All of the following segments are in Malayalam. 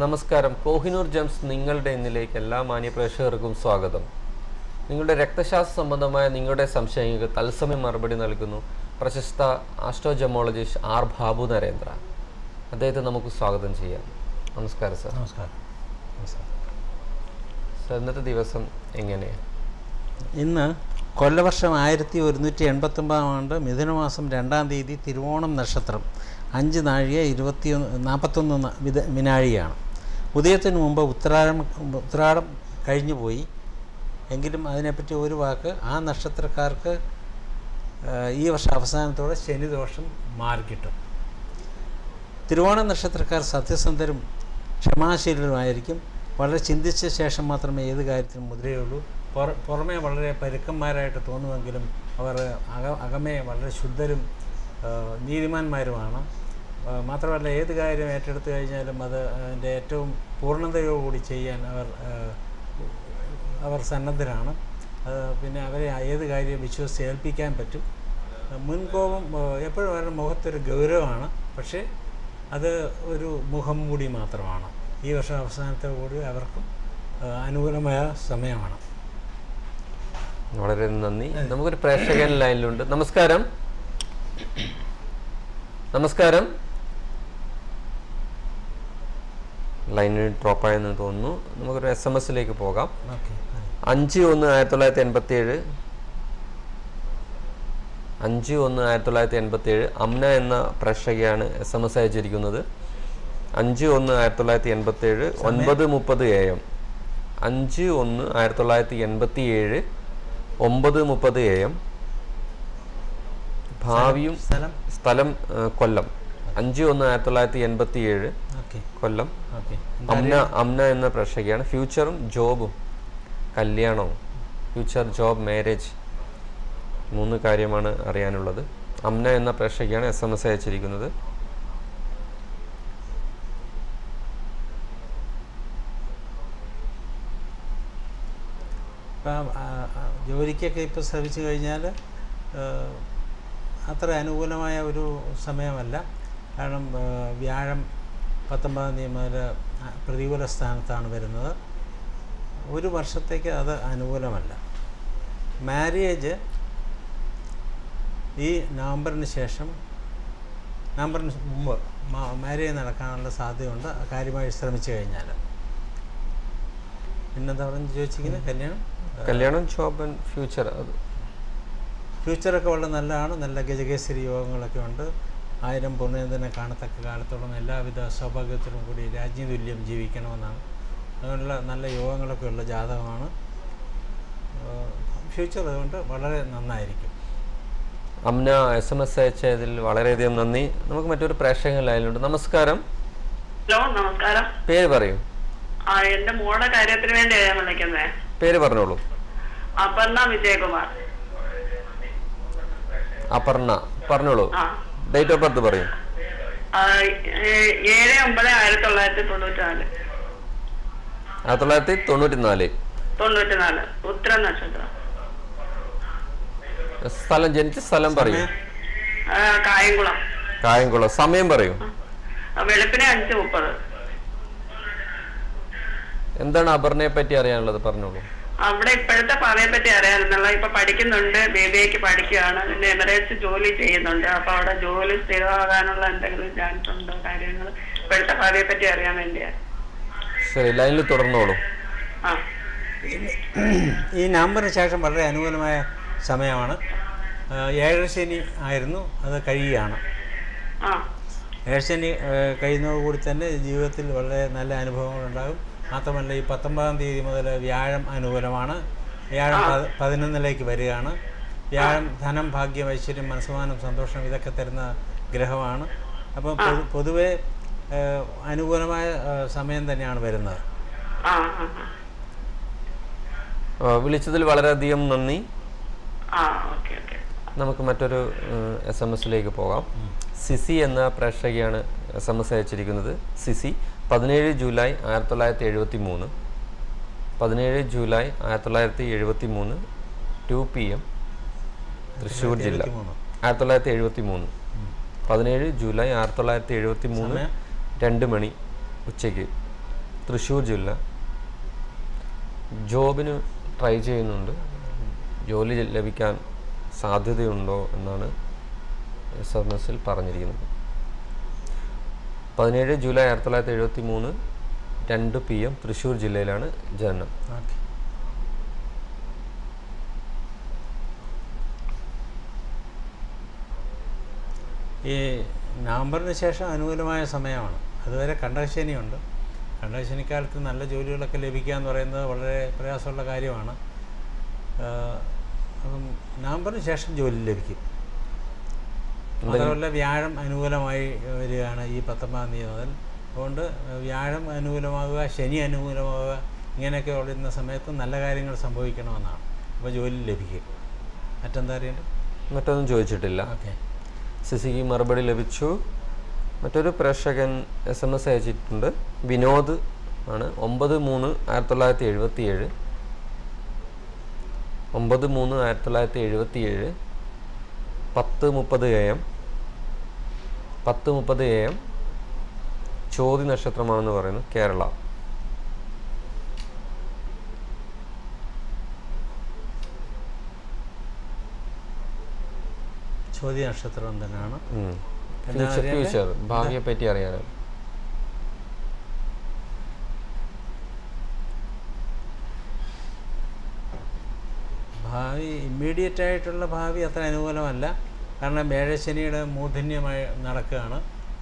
നമസ്കാരം. കോഹിനൂർ ജംസ് നിങ്ങളുടെ ഇന്നിലേക്ക് എല്ലാ മാന്യപ്രേക്ഷകർക്കും സ്വാഗതം. നിങ്ങളുടെ രക്തശാസ്ത്ര സംബന്ധമായ നിങ്ങളുടെ സംശയങ്ങൾക്ക് തത്സമയം മറുപടി നൽകുന്നു പ്രശസ്ത ആസ്ട്രോജമോളജിസ്റ്റ് ആർ ബാബു നരേന്ദ്ര. അദ്ദേഹത്തെ നമുക്ക് സ്വാഗതം ചെയ്യാം. നമസ്കാരം സർ. നമസ്കാരം. നമസ്കാരം സർ ഇന്നത്തെ ദിവസം എങ്ങനെയാണ് ഇന്ന് കൊല്ലവർഷം ആയിരത്തി ഒരുന്നൂറ്റി എൺപത്തൊമ്പതാം ആണ്ട് മിഥുനമാസം രണ്ടാം തീയതി തിരുവോണം നക്ഷത്രം. അഞ്ച് നാഴിക ഇരുപത്തിയൊന്ന് നാൽപ്പത്തൊന്ന് മിത വിത വിനാഴികയാണ് ഉദയത്തിന് മുമ്പ് ഉത്രാടം ഉത്രാടം കഴിഞ്ഞു പോയി. എങ്കിലും അതിനെപ്പറ്റി ഒരു വാക്ക് ആ നക്ഷത്രക്കാർക്ക് ഈ വർഷ അവസാനത്തോടെ ശനിദോഷം മാറിക്കിട്ടും. തിരുവോണ നക്ഷത്രക്കാർ സത്യസന്ധരും ക്ഷമാശീലരുമായിരിക്കും. വളരെ ചിന്തിച്ച ശേഷം മാത്രമേ ഏത് കാര്യത്തിനും മുദ്രയുള്ളൂ. പുറമേ വളരെ പരുക്കന്മാരായിട്ട് തോന്നുമെങ്കിലും അവർ അക അകമേ വളരെ ശുദ്ധരും നീതിമാന്മാരുമാണ്. മാത്രമല്ല ഏത് കാര്യം ഏറ്റെടുത്തു കഴിഞ്ഞാലും അത് അതിന്റെ ഏറ്റവും പൂർണതയോടുകൂടി ചെയ്യാൻ അവർ അവർ സന്നദ്ധരാണ്. പിന്നെ അവരെ ഏത് കാര്യം വിശ്വസിച്ച് ഏൽപ്പിക്കാൻ പറ്റും. മുൻകോപം എപ്പോഴും അവരുടെ മുഖത്തൊരു ഗൗരവമാണ്. പക്ഷേ അത് ഒരു മുഖം മൂടി മാത്രമാണ്. ഈ വർഷം അവസാനത്തോടു കൂടി അവർക്കും അനുകൂലമായ സമയമാണ്. വളരെ നന്ദി. നമുക്കൊരു പ്രേക്ഷകൻ ലൈനിലുണ്ട്. നമസ്കാരം. നമസ്കാരം. ലൈനിൽ ഡ്രോപ്പായെന്ന് തോന്നുന്നു. നമുക്കൊരു എസ് എം എസിലേക്ക് പോകാം. അഞ്ച് ഒന്ന് ആയിരത്തി തൊള്ളായിരത്തി എൺപത്തി ഏഴ് അഞ്ച് ഒന്ന് ആയിരത്തി തൊള്ളായിരത്തി എൺപത്തി ഏഴ് അമ്ന എന്ന പ്രേക്ഷകയാണ് എസ് എം എസ് അയച്ചിരിക്കുന്നത്. അഞ്ച് ഒന്ന് ആയിരത്തി തൊള്ളായിരത്തി എൺപത്തി ഏഴ് ഒൻപത് മുപ്പത് എ എം. അഞ്ച് ഒന്ന് ആയിരത്തി തൊള്ളായിരത്തി എൺപത്തി ഏഴ് ഒമ്പത് മുപ്പത് എ എം. ഭാവിയും സ്ഥലം? സ്ഥലം കൊല്ലം. അഞ്ച് ഒന്ന് ആയിരത്തി തൊള്ളായിരത്തി എൺപത്തി ഏഴ് കൊല്ലം. അമ്ന അമ്ന എന്ന പ്രേക്ഷകയാണ് ഫ്യൂച്ചറും ജോബും. കല്യാണവും. Future job marriage. മൂന്ന് കാര്യമാണ് അറിയാനുള്ളത്. അമ്ന എന്ന പ്രേക്ഷകയാണ് എസ് എം എസ് അയച്ചിരിക്കുന്നത്. ഇപ്പം ജോലിക്കൊക്കെ ഇപ്പോൾ ശ്രമിച്ചു കഴിഞ്ഞാൽ അത്ര അനുകൂലമായ ഒരു സമയമല്ല. കാരണം വ്യാഴം പത്തൊമ്പതാം തീയതി മുതൽ പ്രതികൂല സ്ഥാനത്താണ് വരുന്നത്. ഒരു വർഷത്തേക്ക് അത് അനുകൂലമല്ല. മാരേജ് ഈ നവംബറിന് ശേഷം നവംബറിന് മുമ്പ് മാരേജ് നടക്കാനുള്ള സാധ്യതയുണ്ട്. കാര്യമായി ശ്രമിച്ചു കഴിഞ്ഞാൽ പിന്നെന്താ പറഞ്ഞ് ചോദിച്ചിരിക്കുന്നത്? കല്യാണം? കല്യാണം ജോബ് ആൻഡ് ഫ്യൂച്ചർ അത് ഫ്യൂച്ചറൊക്കെ വളരെ നല്ലതാണ്. നല്ല ഗജകേസരി യോഗങ്ങളൊക്കെ ഉണ്ട്. ആയിരം പുണ്യത്തിനെ കാണത്തക്ക കാലത്തോളം എല്ലാവിധ സൗഭാഗ്യത്തിനും കൂടി രാജ്യതുല്യം ജീവിക്കണമെന്നാണ്. അങ്ങനെയുള്ള നല്ല യോഗങ്ങളൊക്കെ ഉള്ള ജാതകമാണ്. ഫ്യൂച്ചർ അതുകൊണ്ട് വളരെ നന്നായിരിക്കും. അമ്ന എസ് എം എസ് അയച്ചതിൽ വളരെയധികം നന്ദി. നമുക്ക് മറ്റൊരു പ്രേക്ഷകൻ ലൈനിലുണ്ട് നമസ്കാരം. ഹലോ നമസ്കാരം. പേര് പറയൂ. ആ എന്റെ മോളുടെ കാര്യത്തിന് വേണ്ടി വിളിക്കുന്നത് പേര് പറഞ്ഞോളൂ. അപർണ വിജയകുമാർ. അപർണ പറഞ്ഞോളൂ. ഡേറ്റ് ഓഫ് ബർത്ത് പറയും. ഏഴ് ഒമ്പത് ആയിരത്തി തൊള്ളായിരത്തി തൊണ്ണൂറ്റി നാല് ആയിരത്തി തൊള്ളായിരത്തി തൊണ്ണൂറ്റി നാല് തൊണ്ണൂറ്റി നാല് ഉത്തര നക്ഷത്രം സ്ഥലം ജനിച്ച സ്ഥലം പറയൂ. കായംകുളം. കായംകുളം. സമയം പറയൂ. വെളുപ്പിനെ അഞ്ച് മുപ്പത്. എന്താണ് അപർണയെ പറ്റി അറിയാനുള്ളത്? പറഞ്ഞോളൂ. അവിടെ ഇപ്പോഴത്തെ പാതയെ പറ്റി അറിയാമെന്നുള്ള ഇപ്പൊ പഠിക്കുന്നുണ്ട് ബി ബി പഠിക്കുകയാണ് പിന്നെ എമറേറ്റ്സ് ജോലി ചെയ്യുന്നുണ്ട്. അപ്പൊ അവിടെ ജോലി സ്ഥിരമാകാനുള്ള എന്തെങ്കിലും ചാൻസ് ഉണ്ടോ കാര്യങ്ങൾ ഇപ്പോഴത്തെ പാതയെ പറ്റി അറിയാൻ വേണ്ടിയാണ് ശരി ലൈനിൽ തുടർന്നോളൂ. ആ. ഈ നവംബറിന് ശേഷം വളരെ അനുകൂലമായ സമയമാണ്. ഏഴര ശനി ആയിരുന്നു അത് കഴിയുകയാണ്. ആ. ഏഴശനി കഴിയുന്നതോടുകൂടി തന്നെ ജീവിതത്തിൽ വളരെ നല്ല അനുഭവങ്ങളുണ്ടാകും. മാത്രമല്ല ഈ പത്തൊമ്പതാം തീയതി മുതൽ വ്യാഴം അനുകൂലമാണ്. വ്യാഴം പതി- പതിനൊന്നിലേക്ക് വരികയാണ്. വ്യാഴം ധനം ഭാഗ്യം ഐശ്വര്യം മനസ്സമാനം സന്തോഷം ഇതൊക്കെ തരുന്ന ഗ്രഹമാണ്. അപ്പം പൊതു- പൊതുവെ അനുകൂലമായ സമയം തന്നെയാണ് വരുന്നത്. വിളിച്ചതിൽ വളരെയധികം നന്ദി. ആ ഓക്കെ ഓക്കെ. നമുക്ക് മറ്റൊരു എസ് എം എസിലേക്ക് പോകാം. സിസി എന്ന പ്രേക്ഷകയാണ് എസ് എം എസ് അയച്ചിരിക്കുന്നത് സിസി. പതിനേഴ് ജൂലൈ ആയിരത്തി തൊള്ളായിരത്തി എഴുപത്തി മൂന്ന് പതിനേഴ് ജൂലൈ ആയിരത്തി തൊള്ളായിരത്തി എഴുപത്തി മൂന്ന് ടു പി എം തൃശ്ശൂർ ജില്ല. ആയിരത്തി തൊള്ളായിരത്തി എഴുപത്തി മൂന്ന് പതിനേഴ് ജൂലൈ ആയിരത്തി തൊള്ളായിരത്തി എഴുപത്തി മൂന്ന്? രണ്ട് മണി ഉച്ചയ്ക്ക്. തൃശ്ശൂർ ജില്ല. ജോബിന് ട്രൈ ചെയ്യുന്നുണ്ട്. ജോലി ലഭിക്കാൻ സാധ്യതയുണ്ടോ എന്നാണ് എസ് എം എസിൽ പറഞ്ഞിരിക്കുന്നത്. പതിനേഴ് ജൂലൈ ആയിരത്തി തൊള്ളായിരത്തി എഴുപത്തി മൂന്ന് രണ്ട് പി എം തൃശ്ശൂർ ജില്ലയിലാണ് ജനനം. ഈ നവംബറിന് ശേഷം അനുകൂലമായ സമയമാണ്. അതുവരെ കണ്ടകശനിയുണ്ട്. കണ്ടകശനിക്കാലത്ത് നല്ല ജോലികളൊക്കെ ലഭിക്കുക എന്ന് പറയുന്നത് വളരെ പ്രയാസമുള്ള കാര്യമാണ്. അപ്പം നവംബറിന് ശേഷം ജോലി ലഭിക്കും. മാത്രമല്ല വ്യാഴം അനുകൂലമായി വരികയാണ് ഈ പത്തൊമ്പതാം തീയതി മുതൽ. അതുകൊണ്ട് വ്യാഴം അനുകൂലമാകുക ശനി അനുകൂലമാകുക ഇങ്ങനെയൊക്കെ ഉള്ളിരുന്ന സമയത്ത് നല്ല കാര്യങ്ങൾ സംഭവിക്കണമെന്നാണ്. അപ്പോൾ ജോലി ലഭിക്കും. മറ്റെന്താ അറിയേണ്ടത്? മറ്റൊന്നും ചോദിച്ചിട്ടില്ല. ഓക്കെ. സിസിക്ക് മറുപടി ലഭിച്ചു. മറ്റൊരു പ്രേക്ഷകൻ എസ് എം എസ് അയച്ചിട്ടുണ്ട്. വിനോദ് ആണ്. ഒമ്പത് മൂന്ന് ആയിരത്തി തൊള്ളായിരത്തി എഴുപത്തി ഏഴ് ഒമ്പത് മൂന്ന് ആയിരത്തി തൊള്ളായിരത്തി എഴുപത്തി ഏഴ് പത്ത് മുപ്പത് എ എം. പത്ത് മുപ്പത് എ എം ചോതി നക്ഷത്രമാണെന്ന് പറയുന്നു കേരള. ചോദ്യ നക്ഷത്രം തന്നെയാണ്? ഫ്യൂച്ചർ ഭാവിയെ പറ്റി അറിയാൻ ഭാവി ഇമ്മീഡിയറ്റ് ആയിട്ടുള്ള ഭാവി അത്ര അനുകൂലമല്ല. കാരണം ഏഴശനിയുടെ മൂർധന്യമായി നടക്കുകയാണ്.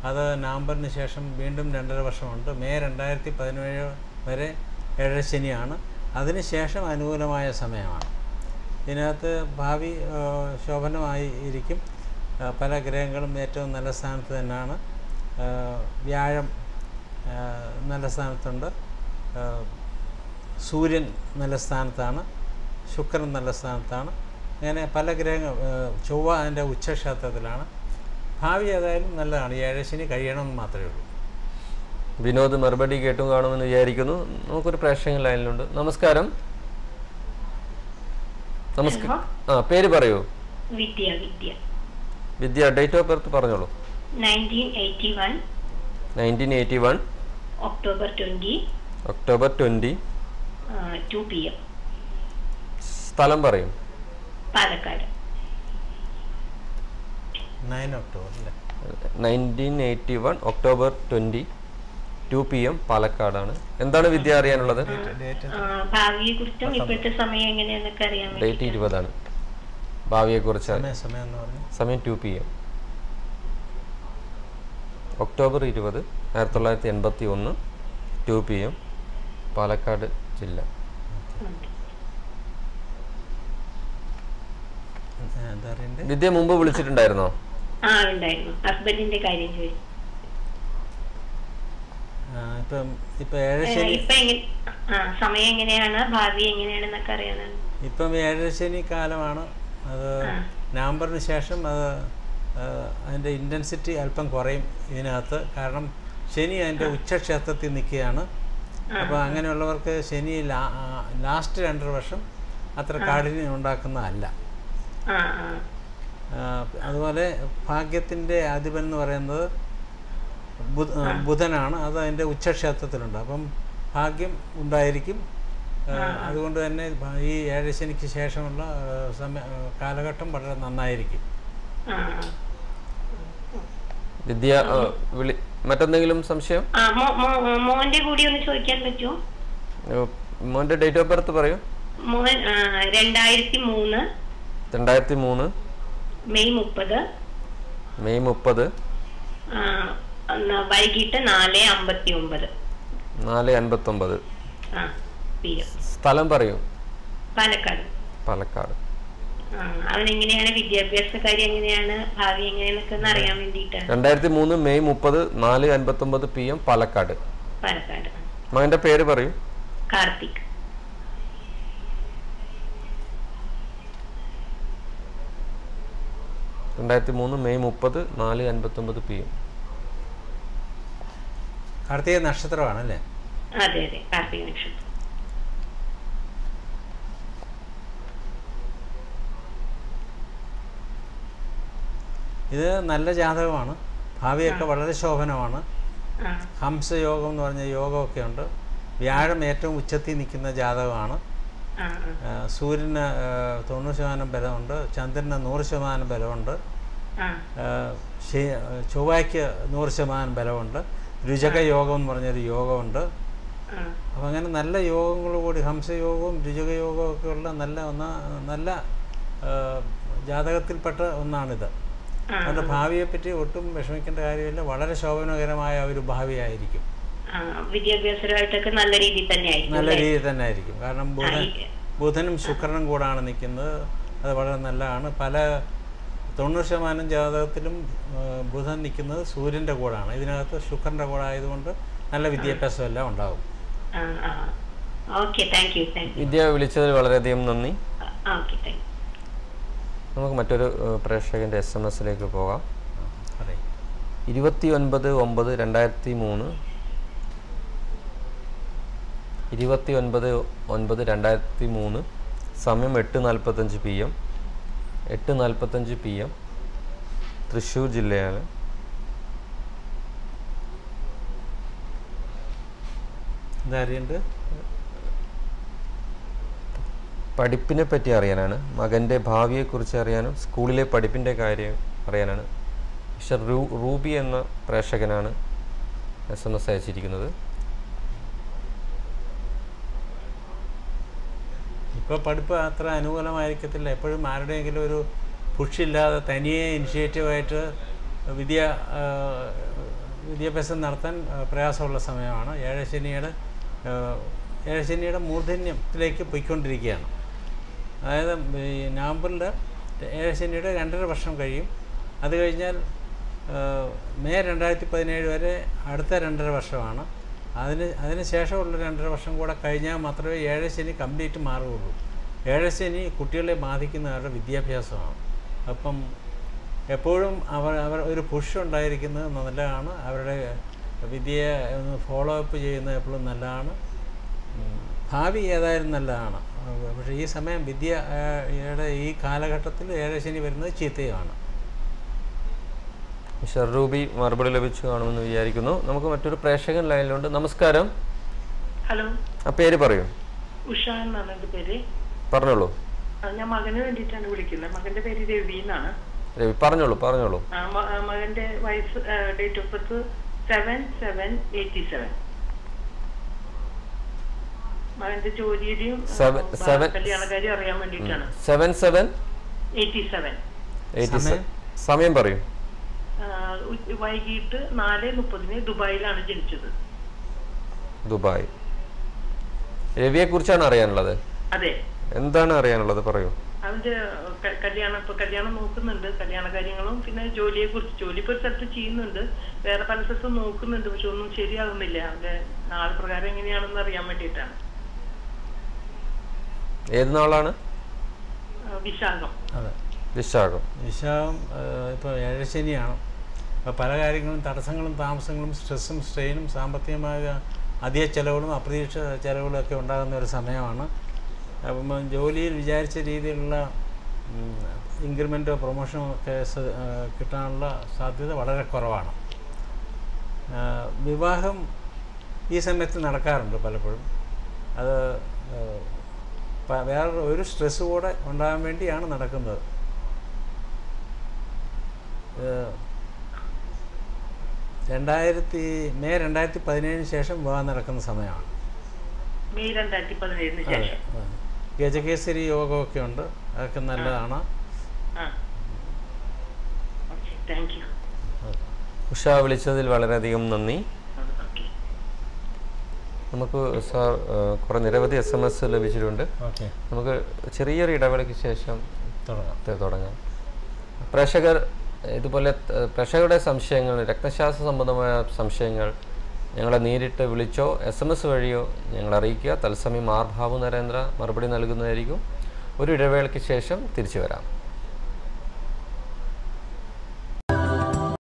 അത് നവംബറിന് ശേഷം വീണ്ടും രണ്ടര വർഷമുണ്ട്. മെയ് രണ്ടായിരത്തി പതിനേഴ് വരെ ഏഴശനിയാണ് അതിനുശേഷം അനുകൂലമായ സമയമാണ്. ഇതിനകത്ത് ഭാവി ശോഭനമായി ഇരിക്കും. പല ഗ്രഹങ്ങളും ഏറ്റവും നല്ല സ്ഥാനത്ത് തന്നെയാണ്. വ്യാഴം നല്ല സ്ഥാനത്തുണ്ട്. സൂര്യൻ നല്ല സ്ഥാനത്താണ്. ശുക്രൻ നല്ല സ്ഥാനത്താണ്. അങ്ങനെ പല ഗ്രഹങ്ങൾ ചൊവ്വ അതിന്റെ ഉച്ചക്ഷേത്രത്തിലാണ്. ഭാവി ഏതായാലും നല്ലതാണ്. ഏഴശനി കഴിയണമെന്ന് മാത്രമേ ഉള്ളൂ. വിനോദ് മറുപടി കേട്ടും കാണുമെന്ന് വിചാരിക്കുന്നു. നമുക്കൊരു പ്രേക്ഷകൻ ലൈനിലുണ്ട്. നമസ്കാരം. നമസ്കാരം ആ പേര് പറയൂ. Vidya Vidya. Vidya date of birth പറഞ്ഞോളൂ. October twenty. October twenty. Two P M. സ്ഥലം പറയും. പാലക്കാട്. ഒക്ടോബർ അല്ലേ? Nineteen eighty one October twenty two P M പാലക്കാടാണ്. എന്താണ് വിദ്യ അറിയാനുള്ളത്? ഡേറ്റ് ഇരുപതാണ്. ഭാവിയെ കുറിച്ച് സമയം എന്ന് പറഞ്ഞു? സമയം ടു പി എം ഒക്ടോബർ ഇരുപത് ആയിരത്തി തൊള്ളായിരത്തി എൺപത്തി ഒന്ന് ടു പി എം പാലക്കാട് ജില്ല എന്താ അറിയണ്ടേ വിദ്യ മുമ്പ് വിളിച്ചിട്ടുണ്ടായിരുന്നോ? ആ ഉണ്ടായിരുന്നു. ഹസ്ബൻഡിന്റെ കാര്യം ചോദിച്ചു ആ, ഇപ്പം ഇപ്പം ശനി ഏഴശനി ഇപ്പൊ ആ സമയം എങ്ങനെയാണ്? ഭാവി എങ്ങനെയാണെന്നൊക്കെ അറിയാനാണ്. ഇപ്പം ഏഴശനി കാലമാണ്. അത്. നവംബറിന് ശേഷം അത് അതിന്റെ ഇന്റൻസിറ്റി അല്പം കുറയും ഇതിനകത്ത്. കാരണം ശനി അതിന്റെ ഉച്ചക്ഷേത്രത്തിൽ നിൽക്കുകയാണ്. അപ്പോൾ അങ്ങനെയുള്ളവർക്ക് ശനി ലാ ലാസ്റ്റ് രണ്ടര വർഷം അത്ര കാഠിന്യം ഉണ്ടാക്കുന്നതല്ല. അതുപോലെ ഭാഗ്യത്തിന്റെ അധിപൻ എന്ന് പറയുന്നത് ബുധനാണ്. അത് അതിന്റെ ഉച്ചക്ഷേത്രത്തിലുണ്ട്. അപ്പം ഭാഗ്യം ഉണ്ടായിരിക്കും. അതുകൊണ്ട് തന്നെ ഈ ഏഴശനിക്ക് ശേഷമുള്ള സമയ കാലഘട്ടം വളരെ നന്നായിരിക്കും. വിദ്യ വിളി മറ്റെന്തെങ്കിലും സംശയം? മോന്റെ കൂടി ഒന്ന് ചോദിക്കാൻ പറ്റുമോ മോന്റെ ഡേറ്റ് ഓഫ് ബർത്ത് പറയൂ. മോൻ രണ്ടായിരത്തി മൂന്ന്. രണ്ടായിരത്തി മൂന്ന് മെയ് മുപ്പത്. മെയ് മുപ്പത്. വൈകിട്ട് നാല് അമ്പത്തി ഒമ്പത് നാല് ഒമ്പത് സ്ഥലം പറയൂ. പാലക്കാട്. പാലക്കാട്. അവൻ അവനെങ്ങനെയാണ് വിദ്യാഭ്യാസ കാര്യം എങ്ങനെയാണ്? ഭാവി എങ്ങനെയാന്നൊക്കെ ഒന്ന് അറിയാൻ വേണ്ടിയിട്ടാണ്. രണ്ടായിരത്തി മൂന്ന് മെയ് മുപ്പത് നാല് അൻപത്തി ഒമ്പത് പി എം പാലക്കാട്. പാലക്കാട്. മകന്റെ പേര് പറയൂ. കാർത്തിക്. രണ്ടായിരത്തി മൂന്ന് മെയ് മുപ്പത് നാല് അൻപത്തൊമ്പത് പി എം. കാർത്തിക നക്ഷത്രമാണല്ലേ? അതെ അതെ. കാർത്തിക നക്ഷത്രം. ഇത് നല്ല ജാതകമാണ്. ഭാവിയൊക്കെ വളരെ ശോഭനമാണ്. ഹംസയോഗം എന്ന് പറഞ്ഞ യോഗമൊക്കെ ഉണ്ട്. വ്യാഴം ഏറ്റവും ഉച്ചത്തിൽ നിൽക്കുന്ന ജാതകമാണ്. സൂര്യന് തൊണ്ണൂറ് ശതമാനം ബലമുണ്ട് ചന്ദ്രന് നൂറ് ശതമാനം ബലമുണ്ട് ചൊവ്വയ്ക്ക് നൂറ് ശതമാനം ബലമുണ്ട് രുചക യോഗം എന്ന് പറഞ്ഞൊരു യോഗമുണ്ട്. അപ്പം അങ്ങനെ നല്ല യോഗങ്ങൾ കൂടി ഹംസയോഗവും രുചക യോഗവും ഒക്കെ ഉള്ള നല്ല ഒന്ന നല്ല ജാതകത്തിൽപ്പെട്ട ഒന്നാണിത്. അതുകൊണ്ട് ഭാവിയെപ്പറ്റി ഒട്ടും വിഷമിക്കേണ്ട കാര്യമില്ല വളരെ ശോഭനകരമായ ഒരു ഭാവിയായിരിക്കും. വിദ്യാഭ്യാസപരമായിട്ടൊക്കെ നല്ല രീതിയിൽ തന്നെ ആയിരിക്കും നല്ല? രീതിയിൽ തന്നെ ആയിരിക്കും കാരണം ബുധൻ ബുധനും ശുക്രനും കൂടാണ് നിൽക്കുന്നത്. അത് വളരെ നല്ലതാണ്. പല തൊണ്ണൂറ് ശതമാനം ജാതകത്തിലും ബുധൻ നിൽക്കുന്നത് സൂര്യന്റെ കൂടാണ്. ഇതിനകത്ത് ശുക്രന്റെ കൂടെ ആയതുകൊണ്ട് നല്ല വിദ്യാഭ്യാസം എല്ലാം യു വിദ്യ വിളിച്ചതിൽ വളരെയധികം നന്ദി. നമുക്ക് മറ്റൊരു പ്രേക്ഷകന്റെ പ്രേക്ഷകന്റെ എസ് എം എസിലേക്ക് പോകാം. ഇരുപത്തി ഒൻപത് ഒമ്പത് രണ്ടായിരത്തി മൂന്ന് ഇരുപത്തി ഒൻപത് ഒൻപത് രണ്ടായിരത്തി മൂന്ന് സമയം എട്ട് നാൽപ്പത്തഞ്ച് പി എം. എട്ട് നാൽപ്പത്തഞ്ച് പി എം. തൃശ്ശൂർ ജില്ലയാണ്. ഇതറിയണ്ട് പഠിപ്പിനെ പറ്റി അറിയാനാണ്. മകന്റെ ഭാവിയെക്കുറിച്ച് അറിയാനും സ്കൂളിലെ പഠിപ്പിന്റെ കാര്യം അറിയാനാണ്. റൂ റൂബി എന്ന പ്രേക്ഷകനാണ് എസ് എം എസ് അയച്ചിരിക്കുന്നത്. ഇപ്പോൾ പഠിപ്പ് അത്ര അനുകൂലമായിരിക്കത്തില്ല. എപ്പോഴും ആരുടെയെങ്കിലും ഒരു പുഷില്ലാതെ തനിയെ ഇനിഷ്യേറ്റീവായിട്ട് വിദ്യ വിദ്യാഭ്യാസം നടത്താൻ പ്രയാസമുള്ള സമയമാണ്. ഏഴശനിയുടെ ഏഴശനിയുടെ മൂർധന്യത്തിലേക്ക് പോയിക്കൊണ്ടിരിക്കുകയാണ്. അതായത് ഈ നവംബറിൽ ഏഴശനിയുടെ രണ്ടര വർഷം കഴിയും. അത് കഴിഞ്ഞാൽ മെയ് രണ്ടായിരത്തി പതിനേഴ് വരെ അടുത്ത രണ്ടര വർഷമാണ്. അതിന് അതിന് ശേഷമുള്ള രണ്ടര വർഷം കൂടെ കഴിഞ്ഞാൽ മാത്രമേ ഏഴ് ശനി കംപ്ലീറ്റ് മാറുകയുള്ളൂ. ഏഴ് ശനി കുട്ടികളെ ബാധിക്കുന്ന അവരുടെ വിദ്യാഭ്യാസമാണ്. അപ്പം എപ്പോഴും അവർ അവർ ഒരു പുഷ് ഉണ്ടായിരിക്കുന്നത് നല്ലതാണ്. അവരുടെ വിദ്യയെ ഒന്ന് ഫോളോ അപ്പ് ചെയ്യുന്നത് എപ്പോഴും നല്ലതാണ്. ഭാവി ഏതായാലും നല്ലതാണ്. പക്ഷേ ഈ സമയം വിദ്യയുടെ ഈ കാലഘട്ടത്തിൽ ഏഴ് ശനി വരുന്നത് ചീത്തയുമാണ്. മിസ്റ്റർ റൂബി മറുപടി ലഭിച്ചു കാണുമെന്ന് വിചാരിക്കുന്നു. നമുക്ക് മറ്റൊരു പ്രേക്ഷകൻ ലൈനിലുണ്ട്. നമസ്കാരം. ഹലോ. ആ പേര് പറയൂ. ഉഷ എന്നാണ് എന്റെ പേര്. പറഞ്ഞോളൂ. ആ, ഞാൻ മകന് വേണ്ടിട്ടാണ് വിളിക്കുന്നത്. മകന്റെ പേര് രവി എന്നാണ്. രവി പറഞ്ഞോളൂ പറഞ്ഞോളൂ. ആ, മകന്റെ വയസ്സ് date of birth seven seven eighty seven. മകന്റെ ജോലിയുടെയും അറിയാൻ വേണ്ടിയിട്ടാണ്. Seven seven? Eighty seven? സമയം പറയൂ. വൈകിട്ട് നാല് മുപ്പതിന് ദുബായിലാണ് ജനിച്ചത്. ദുബായ്. രവിയെ കുറിച്ചാണ് അറിയാനുള്ളത്? അതെ. എന്താണ് അറിയാനുള്ളത്? പറയൂ. അവന്റെ കല്യാണം ഇപ്പൊ കല്യാണം നോക്കുന്നുണ്ട്. കല്യാണ കാര്യങ്ങളും പിന്നെ ജോലിയെ കുറിച്ച് ജോലി ഇപ്പൊ ഒരു സ്ഥലത്ത് ചെയ്യുന്നുണ്ട്. വേറെ പല സ്ഥലത്തും നോക്കുന്നുണ്ട് പക്ഷെ ഒന്നും ശരിയാകുന്നില്ല അവന്റെ നാൾ പ്രകാരം എങ്ങനെയാണെന്ന് അറിയാൻ വേണ്ടിയിട്ടാണ്. ഏത് നാളാണ്? വിശാഖം. അതെ. വിശാഖം. വിശാഖം ഇപ്പൊ ഏഴശനിയാണ് അപ്പോൾ പല കാര്യങ്ങളും തടസ്സങ്ങളും താമസങ്ങളും സ്ട്രെസ്സും സ്ട്രെയിനും സാമ്പത്തികമായ അധിക ചിലവുകളും അപ്രതീക്ഷ ചിലവുകളും ഒക്കെ ഉണ്ടാകുന്ന ഒരു സമയമാണ്. അപ്പം ജോലിയിൽ വിചാരിച്ച രീതിയിലുള്ള ഇൻക്രിമെന്റോ പ്രൊമോഷനോ ഒക്കെ കിട്ടാനുള്ള സാധ്യത വളരെ കുറവാണ്. വിവാഹം ഈ സമയത്ത് നടക്കാറുണ്ട് പലപ്പോഴും. അത് വേറെ ഒരു സ്ട്രെസ് കൂടെ ഉണ്ടാകാൻ വേണ്ടിയാണ് നടക്കുന്നത്. രണ്ടായിരത്തി മെയ് രണ്ടായിരത്തി പതിനേഴിന് ശേഷം വിവാഹം നടക്കുന്ന സമയമാണ്. മെയ് രണ്ടായിരത്തി പതിനേഴിന് അതെ ശേഷം. അതെ. ഗജകേസരി യോഗമൊക്കെ ഉണ്ട്. അതൊക്കെ നല്ലതാണ്. ഉഷ വിളിച്ചതിൽ വളരെയധികം നന്ദി. നമുക്ക് സാർ കുറെ നിരവധി എസ് എം എസ് ലഭിച്ചിട്ടുണ്ട്. ഓക്കെ. നമുക്ക് ചെറിയൊരു ഇടവേളയ്ക്ക് ശേഷം തുടങ്ങാം. പ്രേക്ഷകർ ഇതുപോലെ പ്രേക്ഷകരുടെ സംശയങ്ങൾ രക്തശാസ്ത്ര സംബന്ധമായ സംശയങ്ങൾ ഞങ്ങളെ നേരിട്ട് വിളിച്ചോ എസ് എം എസ് വഴിയോ ഞങ്ങളെ അറിയിക്കുക. തത്സമയം ആർ ഭാവു നരേന്ദ്ര മറുപടി നൽകുന്നതായിരിക്കും. ഒരു ഇടവേളയ്ക്ക് ശേഷം തിരിച്ചു വരാം.